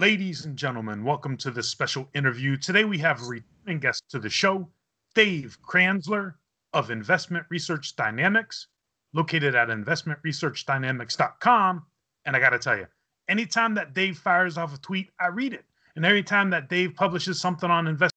Ladies and gentlemen, welcome to this special interview. Today we have returning guest to the show, Dave Kranzler of Investment Research Dynamics, located at investmentresearchdynamics.com. And I got to tell you, anytime that Dave fires off a tweet, I read it. And every time that Dave publishes something on investment,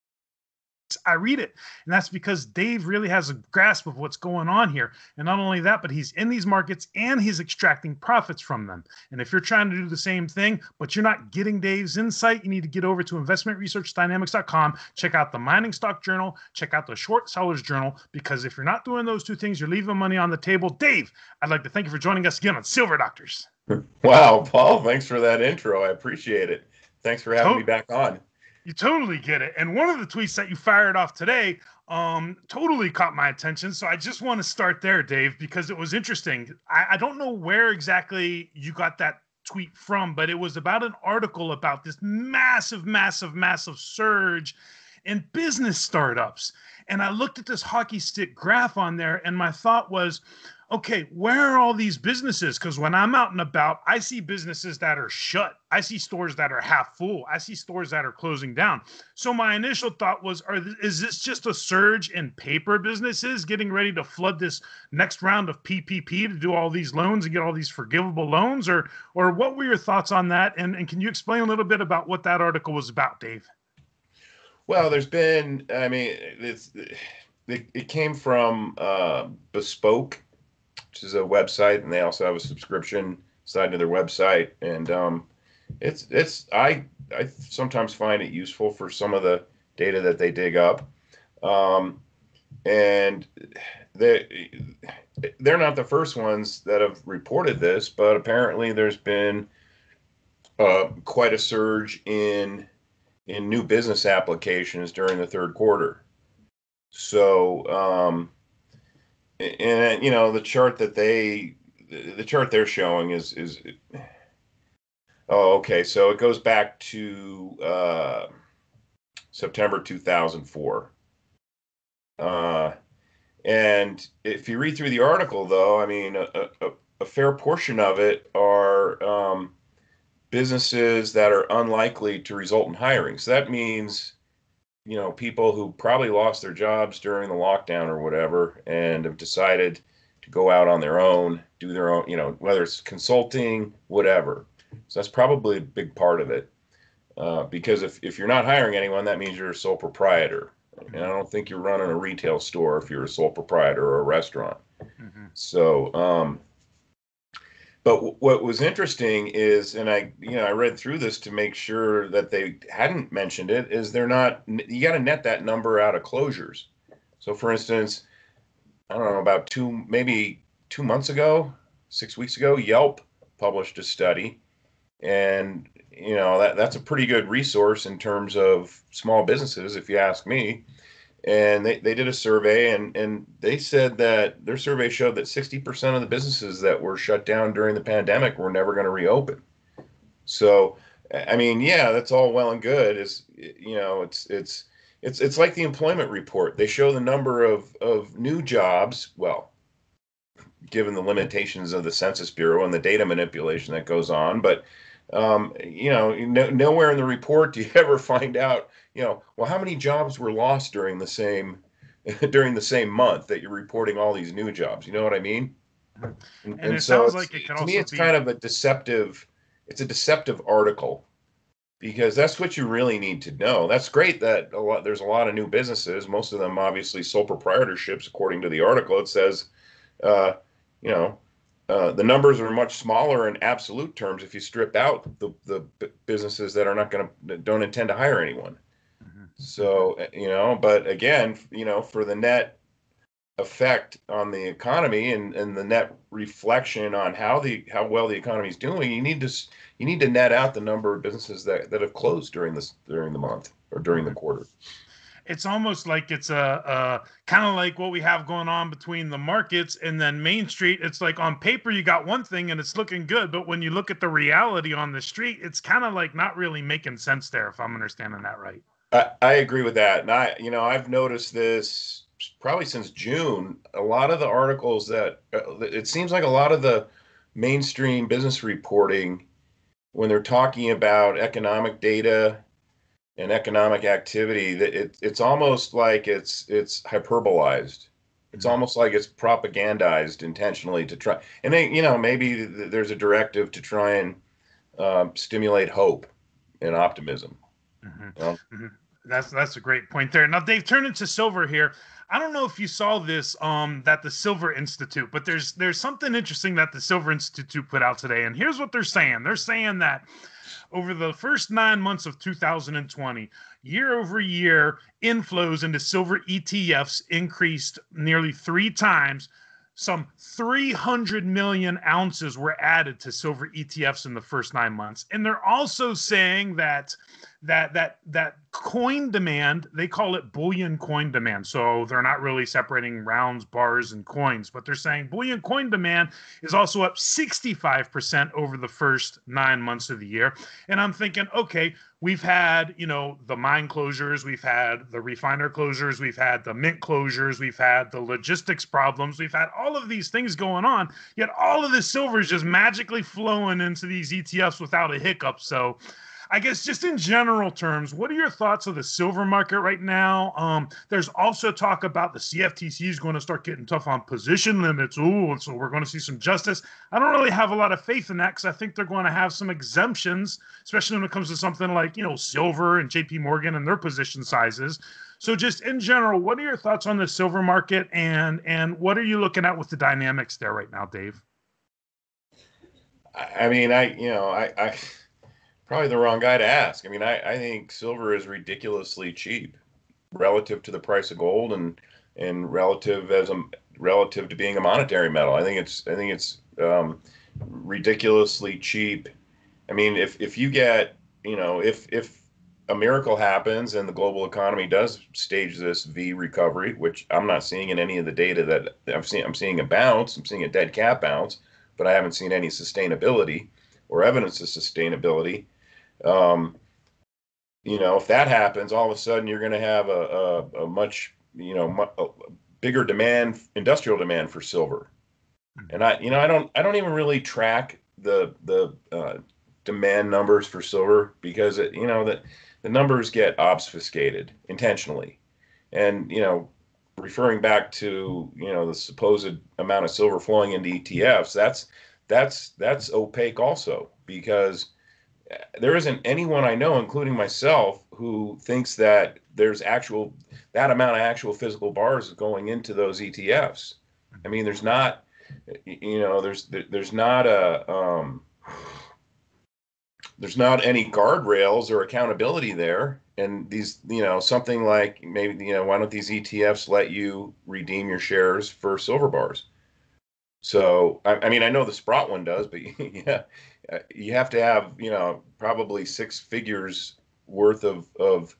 I read it. And that's because Dave really has a grasp of what's going on here. And not only that, but he's in these markets and he's extracting profits from them. And if you're trying to do the same thing, but you're not getting Dave's insight, you need to get over to investmentresearchdynamics.com, check out the mining stock journal, check out the short sellers journal, because if you're not doing those two things, you're leaving money on the table. Dave, I'd like to thank you for joining us again on Silver Doctors. Wow, Paul, thanks for that intro. I appreciate it. Thanks for having me back on. You totally get it. And one of the tweets that you fired off today um, totally caught my attention. So I just want to start there, Dave, because it was interesting. I, I don't know where exactly you got that tweet from, but it was about an article about this massive, massive, massive surge in business startups. And I looked at this hockey stick graph on there, and my thought was, okay, where are all these businesses? Because when I'm out and about, I see businesses that are shut. I see stores that are half full. I see stores that are closing down. So my initial thought was, are is this just a surge in paper businesses getting ready to flood this next round of PPP to do all these loans and get all these forgivable loans, or or what were your thoughts on that? And and can you explain a little bit about what that article was about, Dave? Well, there's been, I mean, it's it, it came from uh, Bespoke which is a website, and they also have a subscription side to their website. And um, it's it's I I sometimes find it useful for some of the data that they dig up. Um, and they they're not the first ones that have reported this, but apparently there's been uh, quite a surge in in new business applications during the third quarter. So um, and you know the chart that they the chart they're showing is is oh okay so it goes back to uh, september 2004 uh, and if you read through the article though i mean a, a, a fair portion of it are um, businesses that are unlikely to result in hiring. So that means you know, people who probably lost their jobs during the lockdown or whatever and have decided to go out on their own, do their own, you know, whether it's consulting, whatever. So that's probably a big part of it. Uh, because if, if you're not hiring anyone, that means you're a sole proprietor. And I don't think you're running a retail store if you're a sole proprietor or a restaurant. Mm-hmm. So, um, but what was interesting is, and I, you know, I read through this to make sure that they hadn't mentioned it. Is they're not. You got to net that number out of closures. So, for instance, I don't know about two, maybe two months ago, six weeks ago, Yelp published a study, and you know that that's a pretty good resource in terms of small businesses, if you ask me and they, they did a survey and, and they said that their survey showed that 60% of the businesses that were shut down during the pandemic were never going to reopen. So i mean yeah that's all well and good. Is you know it's it's it's it's like the employment report. They show the number of of new jobs well given the limitations of the census bureau and the data manipulation that goes on but um, you know, no, nowhere in the report do you ever find out, you know, well, how many jobs were lost during the same during the same month that you're reporting all these new jobs. You know what I mean? And, and, and it so sounds like it can to me, it's be... kind of a deceptive. It's a deceptive article because that's what you really need to know. That's great that a lot there's a lot of new businesses. Most of them obviously sole proprietorships, according to the article. It says, uh, you know, uh, the numbers are much smaller in absolute terms if you strip out the, the businesses that are not going to don't intend to hire anyone. So uh, you know, but again, you know, for the net effect on the economy and, and the net reflection on how the how well the economy is doing, you need to you need to net out the number of businesses that, that have closed during this during the month or during the quarter it's almost like it's a, a kind of like what we have going on between the markets and then Main Street. It's like on paper you got one thing and it's looking good, but when you look at the reality on the street, it's kind of like not really making sense there. If I'm understanding that right. I, I agree with that, and I, you know, I've noticed this probably since June. A lot of the articles that uh, it seems like a lot of the mainstream business reporting when they're talking about economic data and economic activity, that it, it's almost like it's it's hyperbolized. It's mm-hmm. almost like it's propagandized intentionally to try. And they, you know, maybe there's a directive to try and um, stimulate hope and optimism. Mm-hmm. You know? mm-hmm. That's that's a great point there. Now, Dave, turn into silver here. I don't know if you saw this um, that the Silver Institute, but there's there's something interesting that the Silver Institute put out today, and here's what they're saying. They're saying that over the first nine months of 2020, year over year, inflows into silver ETFs increased nearly three times. Some 300 million ounces were added to silver ETFs in the first nine months. And they're also saying that that that that coin demand they call it bullion coin demand. So they're not really separating rounds bars and coins but they're saying bullion coin demand is also up 65% over the first nine months of the year. And i'm thinking okay we've had you know the mine closures we've had the refiner closures we've had the mint closures we've had the logistics problems we've had all of these things going on yet all of the silver is just magically flowing into these etfs without a hiccup. So I guess just in general terms, what are your thoughts of the silver market right now? Um, there's also talk about the CFTC is going to start getting tough on position limits. Ooh, and so we're going to see some justice. I don't really have a lot of faith in that because I think they're going to have some exemptions, especially when it comes to something like you know silver and J.P. Morgan and their position sizes. So, just in general, what are your thoughts on the silver market, and and what are you looking at with the dynamics there right now, Dave? I mean, I you know, I, I probably the wrong guy to ask. I mean, I, I think silver is ridiculously cheap relative to the price of gold and and relative as a relative to being a monetary metal. I think it's I think it's um, ridiculously cheap. I mean, if if you get you know if if a miracle happens and the global economy does stage this V recovery, which I'm not seeing in any of the data that I've seen. I'm seeing a bounce. I'm seeing a dead cat bounce, but I haven't seen any sustainability or evidence of sustainability. Um, you know, if that happens, all of a sudden you're going to have a, a, a, much, you know, mu- a bigger demand, industrial demand for silver. Hmm. And I, you know, I don't, I don't even really track the the uh, demand numbers for silver because it, you know, that the numbers get obfuscated intentionally, and you know, referring back to you know the supposed amount of silver flowing into ETFs, that's that's that's opaque also because there isn't anyone I know, including myself, who thinks that there's actual that amount of actual physical bars going into those ETFs. I mean, there's not, you know, there's there's not a um, there's not any guardrails or accountability there. And these, you know, something like maybe you know, why don't these ETFs let you redeem your shares for silver bars? So I, I mean, I know the Sprott one does, but yeah, you have to have you know probably six figures worth of of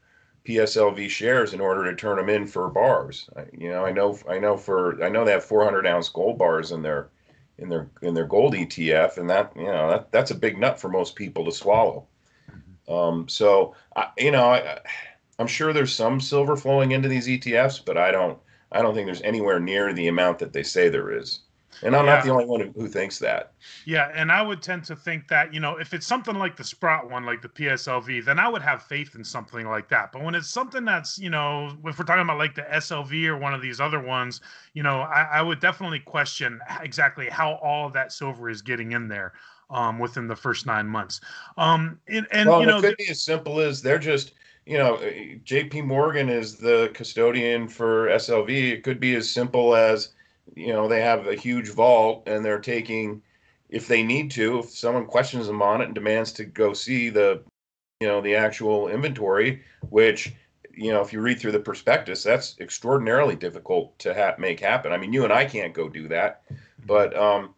PSLV shares in order to turn them in for bars. You know, I know I know for I know they have 400 ounce gold bars in their in their in their gold ETF, and that you know that that's a big nut for most people to swallow. Mm-hmm. Um, so I, you know, I, I'm sure there's some silver flowing into these ETFs, but I don't I don't think there's anywhere near the amount that they say there is. And I'm yeah. not the only one who, thinks that. Yeah, and I would tend to think that, you know, if it's something like the Sprott one, like the PSLV, then I would have faith in something like that. But when it's something that's, you know, if we're talking about like the SLV or one of these other ones, you know, I, I would definitely question exactly how all of that silver is getting in there um, within the first nine months. Um, and, and well, you know, it could be as simple as they're just, you know, JP Morgan is the custodian for SLV. It could be as simple as, you know they have a huge vault and they're taking if they need to if someone questions them on it and demands to go see the you know the actual inventory which you know if you read through the prospectus that's extraordinarily difficult to ha- make happen. I mean you and i can't go do that but um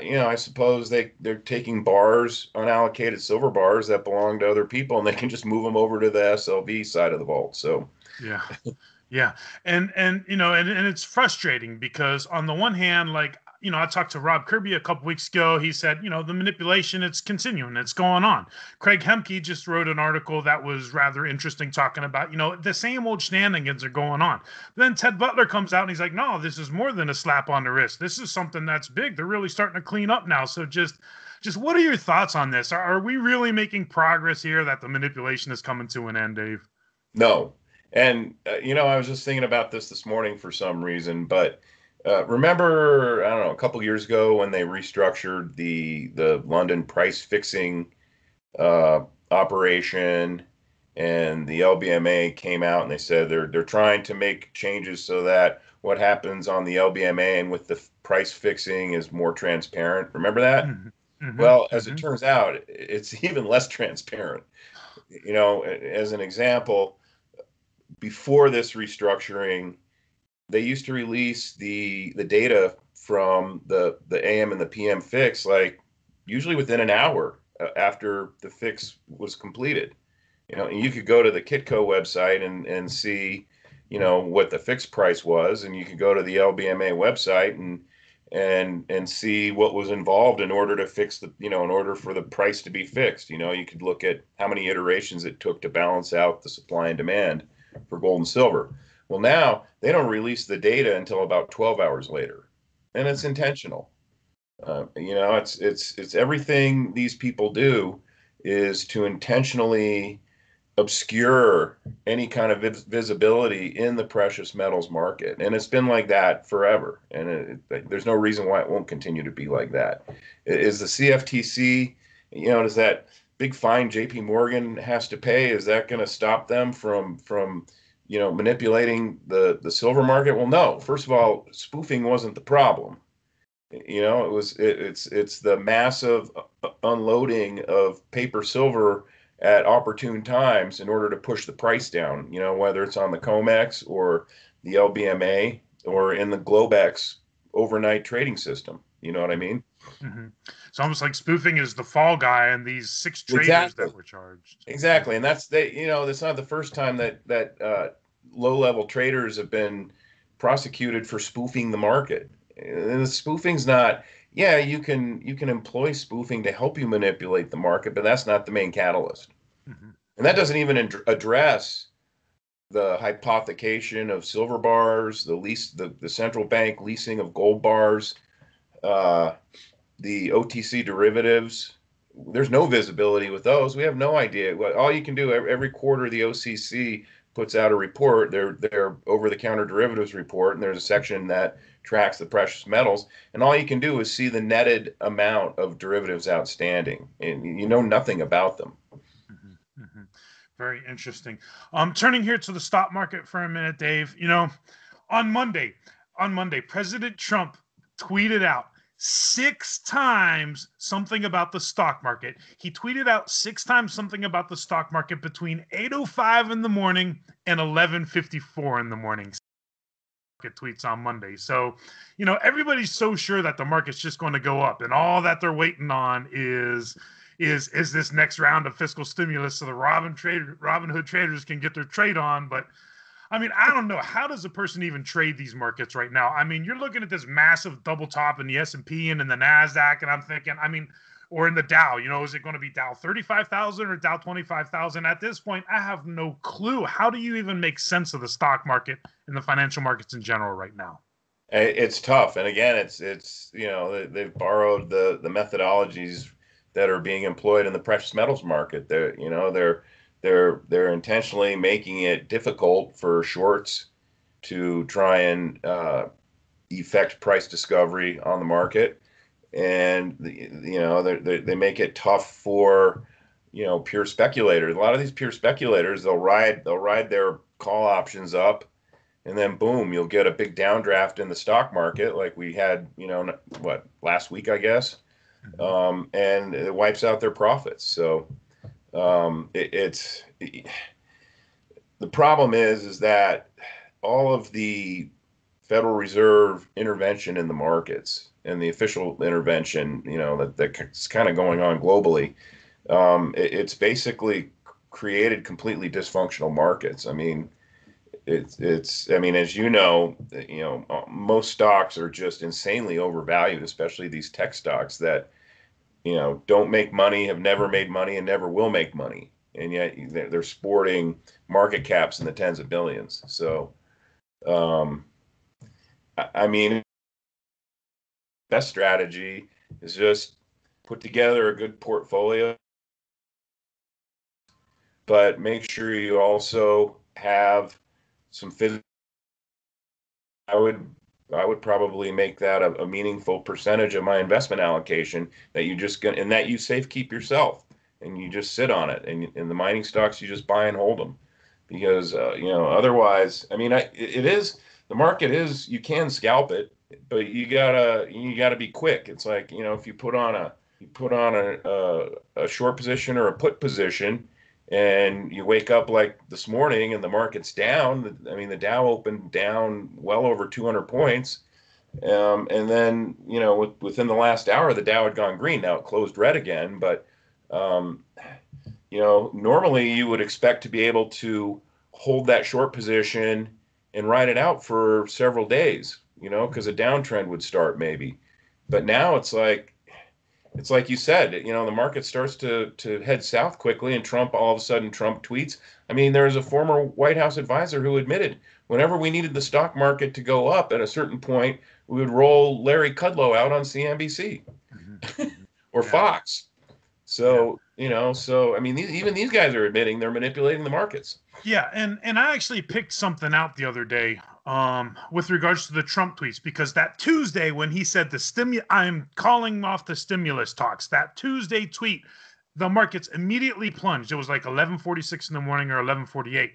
you know i suppose they they're taking bars unallocated silver bars that belong to other people and they can just move them over to the slv side of the vault so. Yeah Yeah. And and you know, and, and it's frustrating because on the one hand, like you know, I talked to Rob Kirby a couple weeks ago. He said, you know, the manipulation it's continuing, it's going on. Craig Hemke just wrote an article that was rather interesting, talking about, you know, the same old shenanigans are going on. Then Ted Butler comes out and he's like, no, this is more than a slap on the wrist. This is something that's big. They're really starting to clean up now. So just just what are your thoughts on this? Are, are we really making progress here that the manipulation is coming to an end, Dave? No. And, uh, you know, I was just thinking about this this morning for some reason, but uh, remember, I don't know, a couple years ago when they restructured the the London price fixing uh, operation, and the LBMA came out and they said they're they're trying to make changes so that what happens on the LBMA and with the price fixing is more transparent. Remember that? Mm-hmm. Mm-hmm. Well, as mm-hmm. it turns out, it's even less transparent. You know, as an example, before this restructuring, they used to release the the data from the the AM and the PM fix like usually within an hour uh, after the fix was completed. You know, and you could go to the Kitco website and and see, you know, what the fixed price was, and you could go to the LBMA website and and and see what was involved in order to fix the you know in order for the price to be fixed you know you could look at how many iterations it took to balance out the supply and demand for gold and silver. Well now they don't release the data until about 12 hours later and it's intentional. Uh, you know it's it's it's everything these people do is to intentionally obscure any kind of visibility in the precious metals market and it's been like that forever and it, it, there's no reason why it won't continue to be like that. Is the cftc you know does that big fine jp morgan has to pay is that going to stop them from from you know manipulating the the silver market well no first of all spoofing wasn't the problem you know it was it, it's it's the massive unloading of paper silver at opportune times in order to push the price down, you know, whether it's on the COMEX or the LBMA or in the Globex overnight trading system. You know what I mean? Mm-hmm. It's almost like spoofing is the fall guy and these six traders exactly. that were charged. Exactly. And that's they, you know, that's not the first time that, that, uh, low level traders have been prosecuted for spoofing the market. And the spoofing's not, yeah, you can you can employ spoofing to help you manipulate the market, but that's not the main catalyst. Mm-hmm. And that doesn't even ad- address the hypothecation of silver bars, the lease, the, the central bank leasing of gold bars, uh, the OTC derivatives. There's no visibility with those. We have no idea. All you can do every quarter, the OCC puts out a report, their their over-the-counter derivatives report, and there's a section that tracks the precious metals, and all you can do is see the netted amount of derivatives outstanding, and you know nothing about them. Mm-hmm, mm-hmm. Very interesting. Um, turning here to the stock market for a minute, Dave. You know, on Monday, on Monday, President Trump tweeted out six times something about the stock market. He tweeted out six times something about the stock market between 8:05 in the morning and 11:54 in the morning tweets on Monday. So, you know, everybody's so sure that the market's just going to go up, and all that they're waiting on is is is this next round of fiscal stimulus so the Robin trade Robinhood traders can get their trade on. But I mean, I don't know how does a person even trade these markets right now. I mean, you're looking at this massive double top in the S and P and in the Nasdaq, and I'm thinking, I mean or in the Dow. You know, is it going to be Dow 35,000 or Dow 25,000? At this point, I have no clue. How do you even make sense of the stock market and the financial markets in general right now? It's tough, and again, it's it's you know they've borrowed the the methodologies that are being employed in the precious metals market. They're you know they're they're they're intentionally making it difficult for shorts to try and uh, effect price discovery on the market and you know they they make it tough for you know pure speculators. A lot of these pure speculators they'll ride they'll ride their call options up, and then boom, you'll get a big downdraft in the stock market like we had you know what last week I guess, mm-hmm. um, and it wipes out their profits. So um, it, it's it, the problem is is that all of the Federal Reserve intervention in the markets and the official intervention, you know, that, that's kind of going on globally, um, it, it's basically created completely dysfunctional markets. I mean, it's it's I mean, as you know, you know, most stocks are just insanely overvalued, especially these tech stocks that you know don't make money, have never made money, and never will make money, and yet they're sporting market caps in the tens of billions. So, um, I mean, best strategy is just put together a good portfolio but make sure you also have some physical. I would I would probably make that a, a, meaningful percentage of my investment allocation that you just get and that you safe keep yourself and you just sit on it. And in the mining stocks you just buy and hold them. Because uh, you know otherwise I mean I, it is the market is you can scalp it but you gotta you gotta be quick. It's like you know if you put on a you put on a, a, a short position or a put position and you wake up like this morning and the market's down. I mean, the Dow opened down well over 200 points. Um, and then, you know, with, within the last hour, the Dow had gone green. Now it closed red again. But, um, you know, normally you would expect to be able to hold that short position and ride it out for several days, you know, because a downtrend would start maybe. But now it's like, it's like you said, you know, the market starts to to head south quickly, and Trump all of a sudden Trump tweets. I mean, there is a former White House advisor who admitted whenever we needed the stock market to go up at a certain point, we would roll Larry Kudlow out on CNBC mm-hmm. or yeah. Fox. So yeah. you know, so I mean, these, even these guys are admitting they're manipulating the markets. Yeah, and and I actually picked something out the other day um, with regards to the Trump tweets because that Tuesday when he said the stimu I'm calling off the stimulus talks, that Tuesday tweet the markets immediately plunged. It was like 11:46 in the morning or 11:48.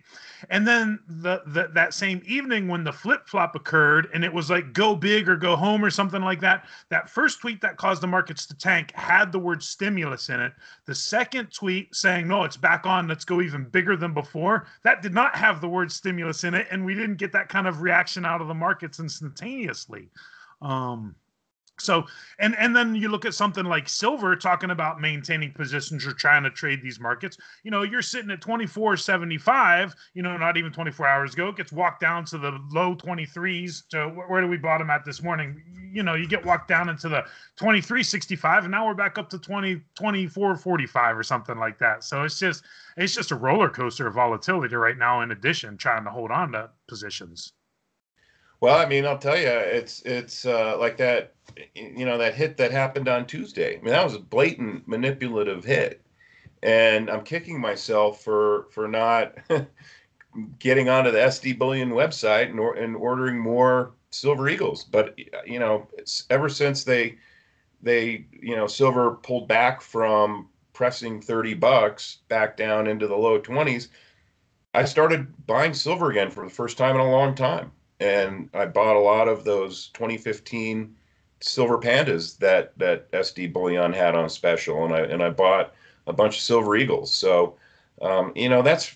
And then the, the that same evening when the flip-flop occurred and it was like go big or go home or something like that, that first tweet that caused the markets to tank had the word stimulus in it. The second tweet saying no, it's back on, let's go even bigger than before, that did not have the word stimulus in it and we didn't get that kind of reaction out of the markets instantaneously. Um so and and then you look at something like silver talking about maintaining positions or trying to trade these markets. You know, you're sitting at 24.75, you know, not even 24 hours ago. It gets walked down to the low 23s to where do we bottom at this morning? You know, you get walked down into the 23.65 and now we're back up to 20 24.45 or something like that. So it's just it's just a roller coaster of volatility right now in addition trying to hold on to positions. Well, I mean, I'll tell you, it's it's uh, like that, you know, that hit that happened on Tuesday. I mean, that was a blatant manipulative hit, and I'm kicking myself for for not getting onto the SD Bullion website and, or, and ordering more Silver Eagles. But you know, ever since they they you know silver pulled back from pressing 30 bucks back down into the low 20s i started buying silver again for the first time in a long time and I bought a lot of those 2015 silver pandas that that SD Bullion had on special, and I and I bought a bunch of silver eagles. So, um, you know, that's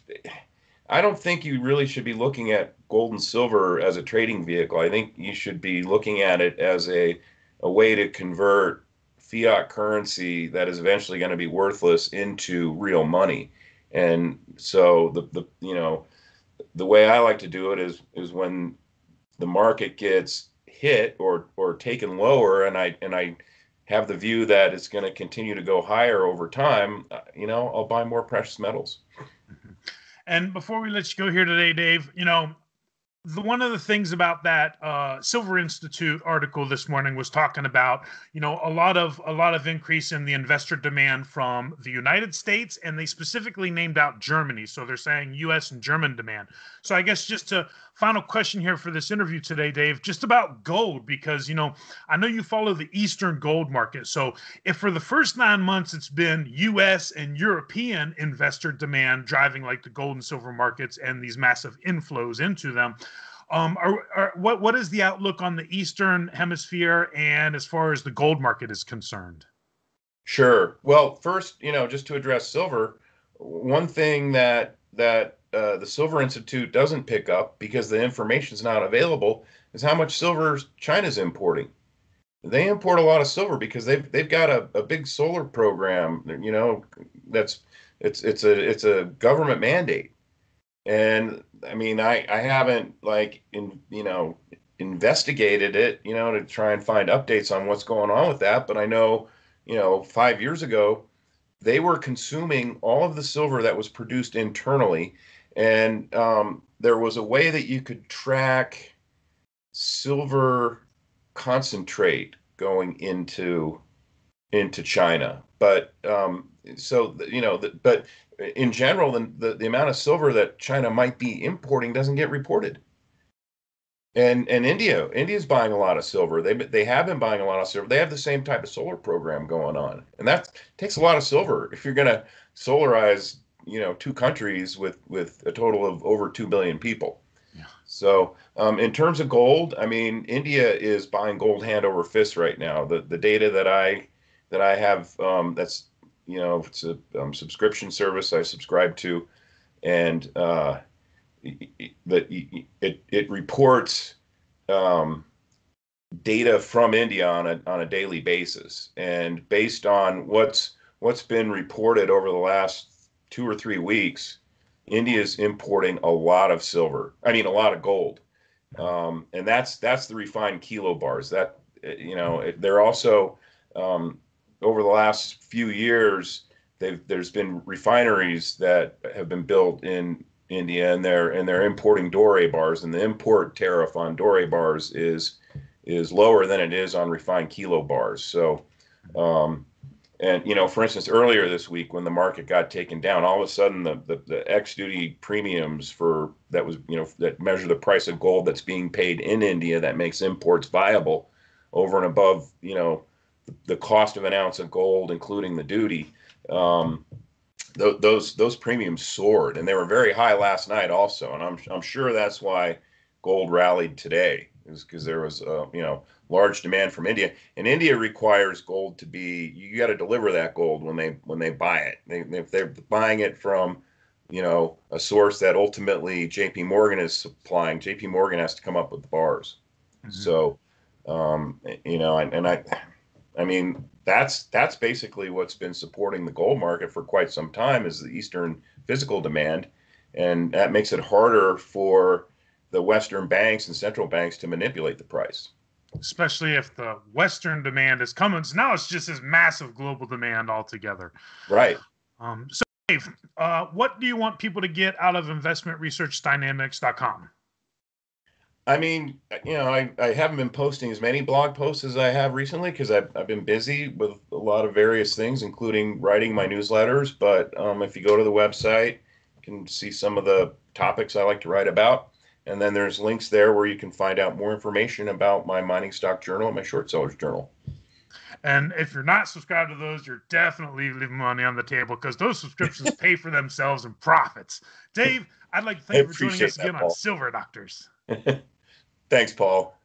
I don't think you really should be looking at gold and silver as a trading vehicle. I think you should be looking at it as a a way to convert fiat currency that is eventually going to be worthless into real money. And so the the you know the way I like to do it is is when the market gets hit or or taken lower, and I and I have the view that it's going to continue to go higher over time, uh, you know, I'll buy more precious metals. And before we let you go here today, Dave, you know, the one of the things about that uh, Silver Institute article this morning was talking about, you know, a lot of a lot of increase in the investor demand from the United States, and they specifically named out Germany. So they're saying U.S. and German demand. So I guess just to final question here for this interview today, Dave, just about gold, because, you know, I know you follow the Eastern gold market. So if for the first nine months it's been US and European investor demand driving like the gold and silver markets and these massive inflows into them, um, are, are, what what is the outlook on the Eastern Hemisphere and as far as the gold market is concerned? Sure. Well, first, you know, just to address silver, one thing that that uh, the Silver Institute doesn't pick up because the information is not available is how much silver China's importing. They import a lot of silver because they've they've got a, a big solar program. You know, that's it's it's a it's a government mandate, and I mean, I I haven't like in you know investigated it, you know, to try and find updates on what's going on with that. But I know, you know, five years ago, they were consuming all of the silver that was produced internally, and um, there was a way that you could track silver concentrate going into into China. But um, so you know, the, but in general, the, the, the amount of silver that China might be importing doesn't get reported. And and India, India's buying a lot of silver. They they have been buying a lot of silver. They have the same type of solar program going on, and that takes a lot of silver. If you're going to solarize, you know, two countries with with a total of over two billion people. Yeah. So, um, in terms of gold, I mean, India is buying gold hand over fist right now. The the data that I that I have um, that's you know it's a um, subscription service I subscribe to, and uh, that it it reports um, data from India on a on a daily basis, and based on what's what's been reported over the last two or three weeks, India is importing a lot of silver. I mean, a lot of gold, um, and that's that's the refined kilo bars. That you know, they're also um, over the last few years. There's been refineries that have been built in India, and they're and they're importing doré bars, and the import tariff on doré bars is is lower than it is on refined kilo bars. So, um, and you know, for instance, earlier this week when the market got taken down, all of a sudden the the, the ex duty premiums for that was you know that measure the price of gold that's being paid in India that makes imports viable over and above you know the, the cost of an ounce of gold, including the duty. Um, th- those those premiums soared, and they were very high last night also. And I'm I'm sure that's why gold rallied today, because there was uh, you know large demand from India, and India requires gold to be you got to deliver that gold when they when they buy it. They, if they're buying it from you know a source that ultimately J.P. Morgan is supplying, J.P. Morgan has to come up with the bars. Mm-hmm. So um, you know, and, and I I mean, that's that's basically what's been supporting the gold market for quite some time is the Eastern physical demand, and that makes it harder for the Western banks and central banks to manipulate the price. Especially if the Western demand is coming. So now it's just this massive global demand altogether. Right. Um, so, Dave, uh, what do you want people to get out of investmentresearchdynamics.com? I mean, you know, I, I haven't been posting as many blog posts as I have recently because I've, I've been busy with a lot of various things, including writing my newsletters. But um, if you go to the website, you can see some of the topics I like to write about. And then there's links there where you can find out more information about my mining stock journal and my short sellers journal. And if you're not subscribed to those, you're definitely leaving money on the table because those subscriptions pay for themselves in profits. Dave, I'd like to thank you for joining us again that, on Silver Doctors. Thanks, Paul.